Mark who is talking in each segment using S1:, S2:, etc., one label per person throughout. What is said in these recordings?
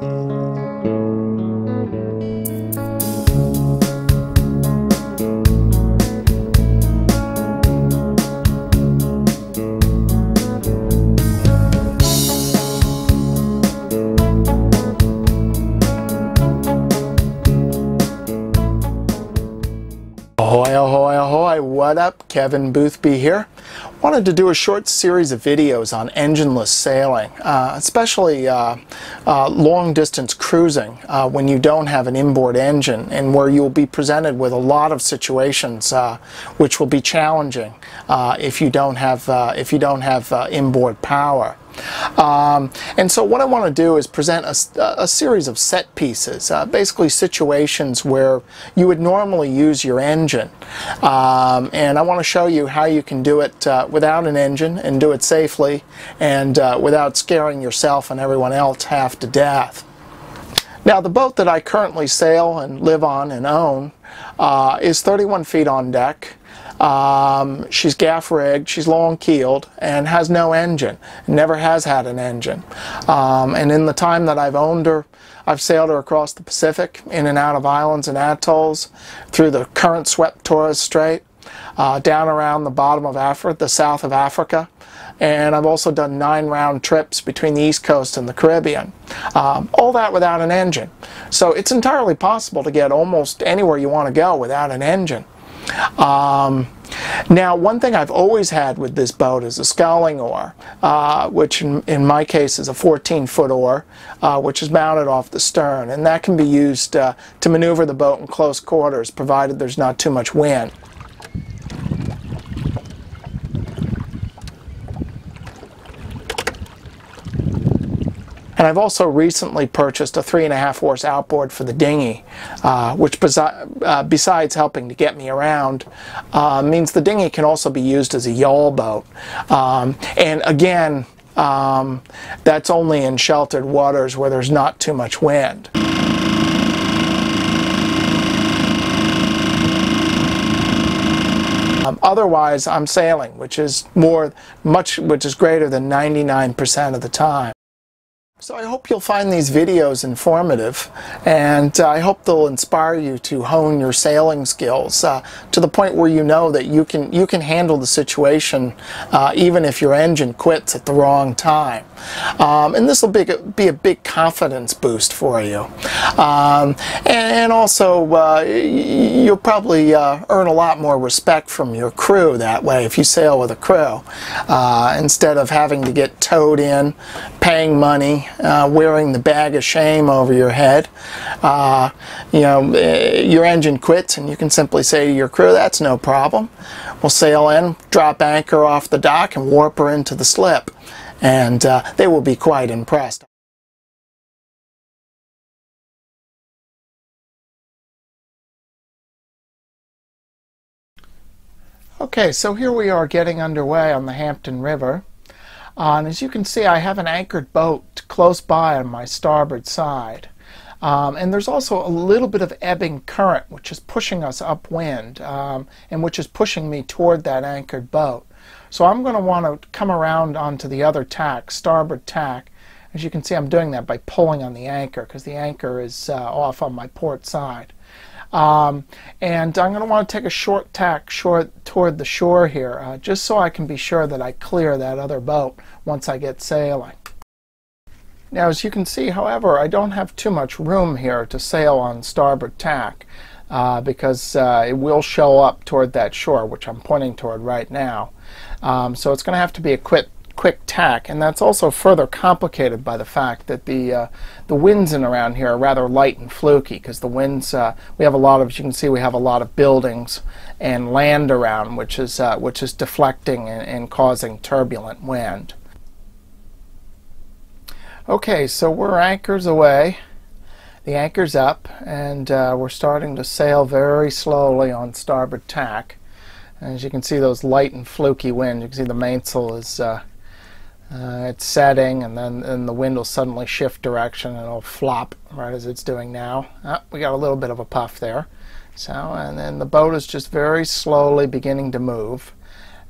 S1: Ahoy, ahoy, ahoy, what up? Kevin Boothby here. Wanted to do a short series of videos on engineless sailing, uh, especially uh, uh, long distance cruising uh, when you don't have an inboard engine and where you'll be presented with a lot of situations uh, which will be challenging uh, if you don't have, if you don't have inboard power. Um, and so what I want to do is present a, a series of set pieces, uh, basically situations where you would normally use your engine. Um, and I want to show you how you can do it uh, without an engine and do it safely and uh, without scaring yourself and everyone else half to death. Now the boat that I currently sail and live on and own uh, is 31 feet on deck. Um, she's gaff rigged, she's long keeled, and has no engine. Never has had an engine. Um, and in the time that I've owned her, I've sailed her across the Pacific, in and out of islands and atolls, through the current swept Torres Strait, uh, down around the bottom of Africa, the south of Africa. And I've also done nine round trips between the East Coast and the Caribbean. Um, all that without an engine. So it's entirely possible to get almost anywhere you want to go without an engine. Um, now, one thing I've always had with this boat is a sculling oar, uh, which in, in, my case is a 14-foot oar, uh, which is mounted off the stern, and that can be used uh, to maneuver the boat in close quarters, provided there's not too much wind. And I've also recently purchased a three and a half horse outboard for the dinghy, uh, which uh, besides helping to get me around, uh, means the dinghy can also be used as a yawl boat. Um, and again, um, that's only in sheltered waters where there's not too much wind. Um, otherwise, I'm sailing, which is more, much, which is greater than 99% of the time. So I hope you'll find these videos informative and uh, I hope they'll inspire you to hone your sailing skills uh, to the point where you know that you can you can handle the situation uh, even if your engine quits at the wrong time. Um, and this will be, be a big confidence boost for you. Um, and, also uh, you'll probably uh, earn a lot more respect from your crew that way if you sail with a crew uh, instead of having to get towed in, paying money, uh, wearing the bag of shame over your head. Uh, you know, eh, your engine quits and you can simply say to your crew, that's no problem. We'll sail in, drop anchor off the dock and warp her into the slip. And uh, they will be quite impressed. Okay, so here we are getting underway on the Hampton River. Uh, as you can see, I have an anchored boat close by on my starboard side. Um, and there's also a little bit of ebbing current, which is pushing us upwind, um, and which is pushing me toward that anchored boat. So I'm going to want to come around onto the other tack, starboard tack. As you can see, I'm doing that by pulling on the anchor, because the anchor is uh, off on my port side. Um, and I'm going to want to take a short tack short toward the shore here, uh, just so I can be sure that I clear that other boat once I get sailing. Now as you can see, however, I don't have too much room here to sail on starboard tack uh, because uh, it will show up toward that shore, which I'm pointing toward right now. Um, so it's going to have to be a quick quick tack, and that's also further complicated by the fact that the uh, the winds in around here are rather light and fluky because the winds uh, we have a lot of as you can see we have a lot of buildings and land around which is uh, which is deflecting and, and, causing turbulent wind. Okay, so we're anchors away. The anchor's up, and uh, we're starting to sail very slowly on starboard tack. As you can see, those light and fluky wind. You can see the mainsail is uh, uh, it's setting and then and the wind will suddenly shift direction and it'll flop right as it's doing now. Oh, we got a little bit of a puff there. So, and then the boat is just very slowly beginning to move.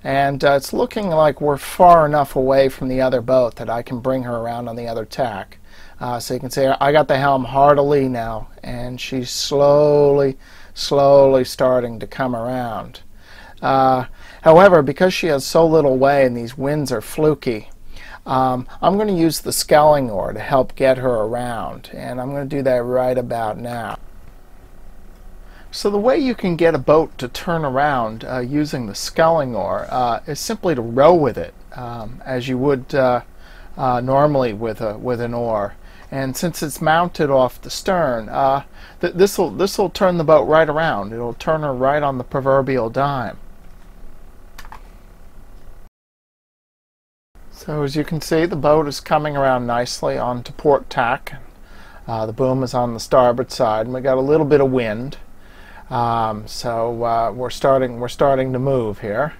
S1: And uh, it's looking like we're far enough away from the other boat that I can bring her around on the other tack. Uh, so you can see I got the helm hard now, and she's slowly, slowly starting to come around. Uh, however, because she has so little way and these winds are fluky, um, I'm going to use the sculling oar to help get her around, and I'm going to do that right about now. So the way you can get a boat to turn around uh, using the sculling oar uh, is simply to row with it um, as you would uh, uh normally with a with an oar. And since it's mounted off the stern, uh, th this will this will turn the boat right around. It'll turn her right on the proverbial dime. So as you can see, the boat is coming around nicely onto port tack. Uh, the boom is on the starboard side, and we got a little bit of wind. Um, so uh, we're starting we're starting to move here,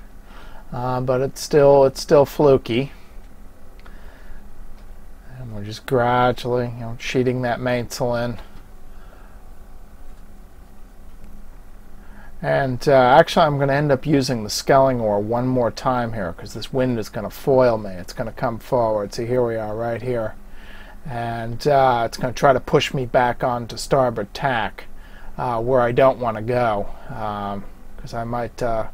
S1: uh, but it's still it's still fluky, and we're just gradually you know sheeting that mainsail in. And uh, actually, I'm going to end up using the sculling oar one more time here because this wind is going to foil me. It's going to come forward. So here we are right here. And uh, it's going to try to push me back onto starboard tack uh, where I don't want to go because um, I might uh,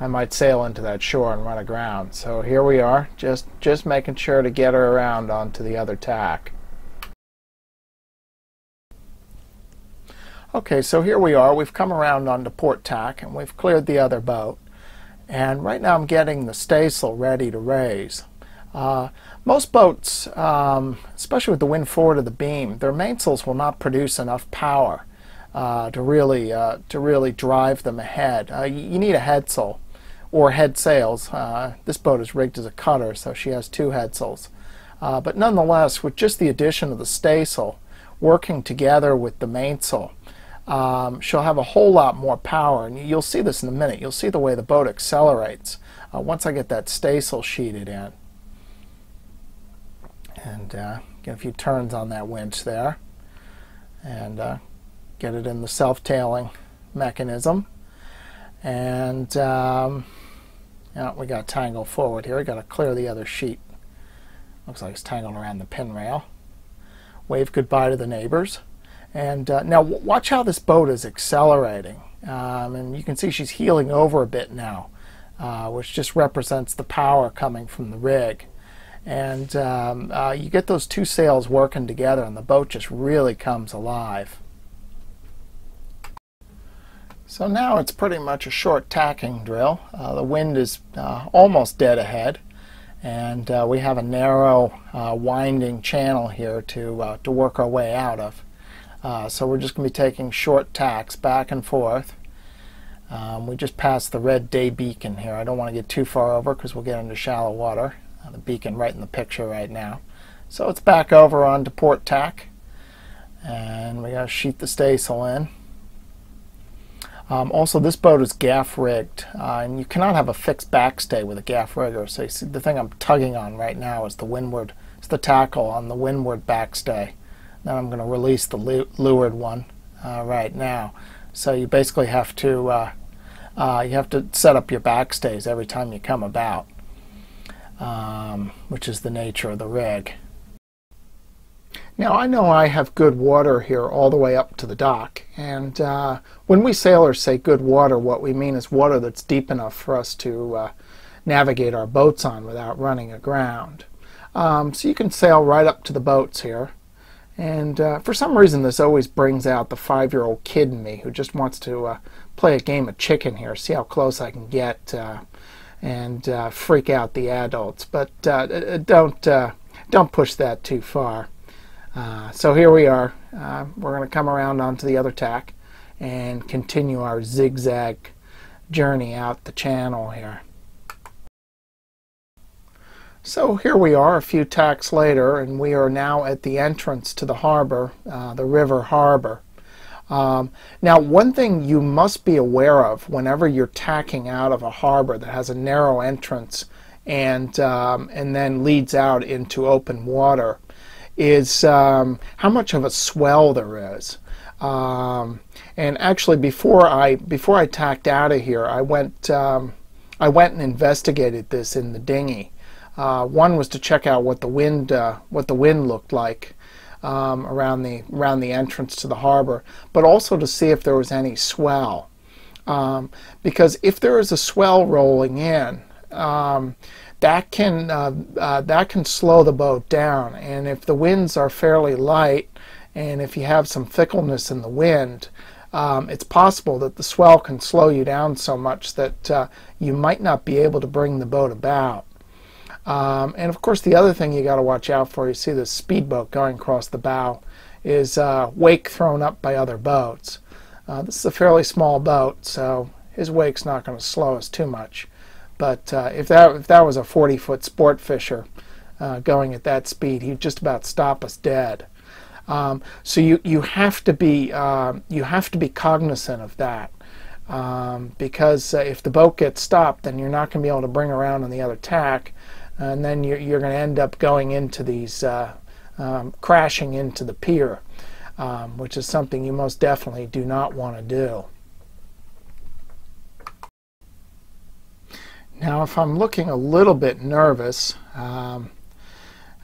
S1: I might sail into that shore and run aground. So here we are, just just making sure to get her around onto the other tack. Okay, so here we are. We've come around onto port tack and we've cleared the other boat. And right now I'm getting the staysail ready to raise. Uh, most boats, um, especially with the wind forward of the beam, their mainsails will not produce enough power uh, to really uh, to really drive them ahead. Uh, you need a headsail or head sails. Uh, this boat is rigged as a cutter, so she has two headsails. Uh, but nonetheless, with just the addition of the staysail working together with the mainsail, um, she'll have a whole lot more power. And you'll see this in a minute. You'll see the way the boat accelerates uh, once I get that staysail sheeted in. And get a few turns on that winch there. And get it in the self-tailing mechanism. And um, yeah, we got tangled forward here. We got to clear the other sheet. Looks like it's tangled around the pin rail. Wave goodbye to the neighbors. And uh, now watch how this boat is accelerating. Um, and you can see she's heeling over a bit now, uh, which just represents the power coming from the rig. And um, uh, you get those two sails working together and the boat just really comes alive. So now it's pretty much a short tacking drill. Uh, the wind is uh, almost dead ahead and uh, we have a narrow winding channel here to, to work our way out of. Uh, so we're just going to be taking short tacks back and forth. Um, we just passed the red day beacon here. I don't want to get too far over because we'll get into shallow water. the beacon right in the picture right now. So it's back over onto port tack and we got to sheet the staysail in. Um, also, this boat is gaff rigged, uh, and you cannot have a fixed backstay with a gaff rigger. So see, the thing I'm tugging on right now is the windward, it's the tackle on the windward backstay. Then I'm going to release the leeward one uh, right now. So you basically have to uh, uh, you have to set up your backstays every time you come about, um, which is the nature of the rig. Now I know I have good water here all the way up to the dock and uh, when we sailors say good water what we mean is water that's deep enough for us to uh, navigate our boats on without running aground. Um, so you can sail right up to the boats here and uh, for some reason this always brings out the five-year-old kid in me who just wants to uh, play a game of chicken here, see how close I can get uh, and uh, freak out the adults. But don't, don't push that too far. Uh, so here we are. Uh, we're going to come around onto the other tack and continue our zigzag journey out the channel here. So here we are a few tacks later and we are now at the entrance to the harbor, uh, the river harbor. Um, now one thing you must be aware of whenever you're tacking out of a harbor that has a narrow entrance and, um, and then leads out into open water is um, how much of a swell there is. Um, and actually, before I before I tacked out of here, I went um, I went and investigated this in the dinghy. Uh, one was to check out what the wind uh, what the wind looked like um, around the around the entrance to the harbor, but also to see if there was any swell. Um, because if there is a swell rolling in, um, that can uh, uh, that can slow the boat down. And if the winds are fairly light, and if you have some fickleness in the wind, um, it's possible that the swell can slow you down so much that uh, you might not be able to bring the boat about. Um, and of course, the other thing you got to watch out for, you see this speedboat going across the bow, is uh, wake thrown up by other boats. Uh, this is a fairly small boat, so his wake's not going to slow us too much. But uh, if that if that was a 40-foot sport fisher uh, going at that speed, he'd just about stop us dead. Um, so you you have to be uh, you have to be cognizant of that. Um, because uh, if the boat gets stopped, then you're not going to be able to bring around on the other tack, and then you're, you're going to end up going into these, uh, um, crashing into the pier, um, which is something you most definitely do not want to do. Now, if I'm looking a little bit nervous, um,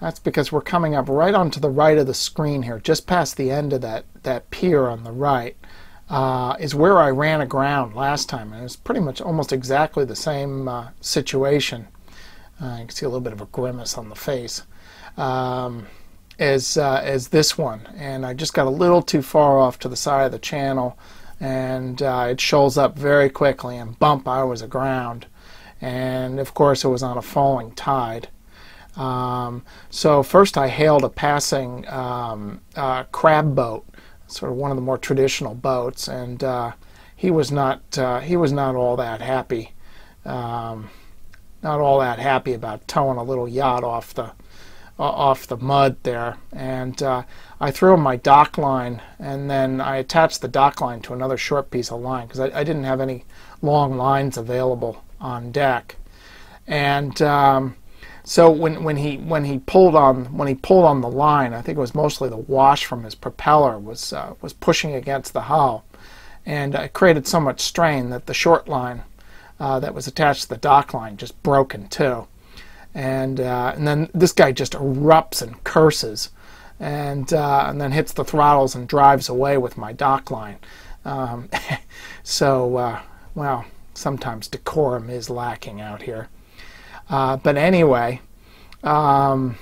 S1: that's because we're coming up right onto the right of the screen here, just past the end of that, that pier on the right, uh, is where I ran aground last time. And it's pretty much almost exactly the same uh, situation. Uh, you can see a little bit of a grimace on the face. Um, as, uh, as this one. And I just got a little too far off to the side of the channel and uh, it shoals up very quickly and bump I was aground. And of course it was on a falling tide. Um, so first I hailed a passing um, uh, crab boat, sort of one of the more traditional boats, and uh, he was not uh, he was not all that happy, um, not all that happy about towing a little yacht off the off the mud there. And uh, I threw in my dock line, and then I attached the dock line to another short piece of line because I, I, didn't have any long lines available on deck. And um, so when, when he when he pulled on when he pulled on the line, I think it was mostly the wash from his propeller was uh, was pushing against the hull, and it created so much strain that the short line uh, that was attached to the dock line just broke in two, and uh, and then this guy just erupts and curses, and uh, and then hits the throttles and drives away with my dock line. Um, so uh, well, sometimes decorum is lacking out here. Uh, but anyway, um,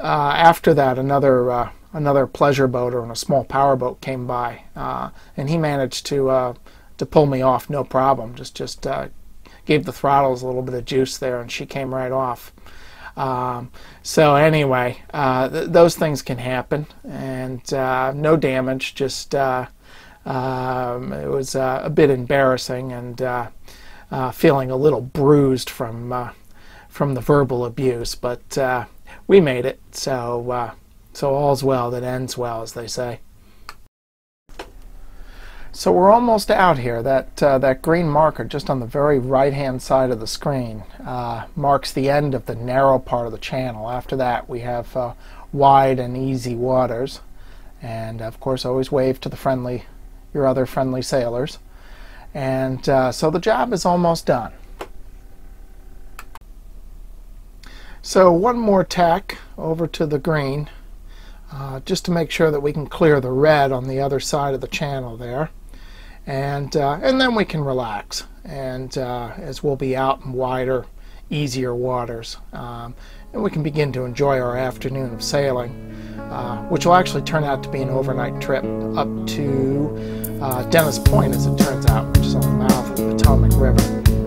S1: after that, another another pleasure boater and a small power boat came by, and he managed to to pull me off no problem. Just just gave the throttles a little bit of juice there, and she came right off. Um, so anyway, th those things can happen, and no damage. Just um, it was a bit embarrassing and uh, feeling a little bruised from uh, from the verbal abuse, but uh, we made it. So uh, so all's well that ends well, as they say. So we're almost out here. That uh, that green marker just on the very right-hand side of the screen uh, marks the end of the narrow part of the channel. After that, we have wide and easy waters, and of course, always wave to the friendly, your other friendly sailors. And uh, so the job is almost done. So one more tack over to the green uh, just to make sure that we can clear the red on the other side of the channel there and uh, and then we can relax and uh, as we'll be out in wider easier waters um, and we can begin to enjoy our afternoon of sailing uh, which will actually turn out to be an overnight trip up to uh, Dennis Point as it turns out which is on the mouth of the Potomac River.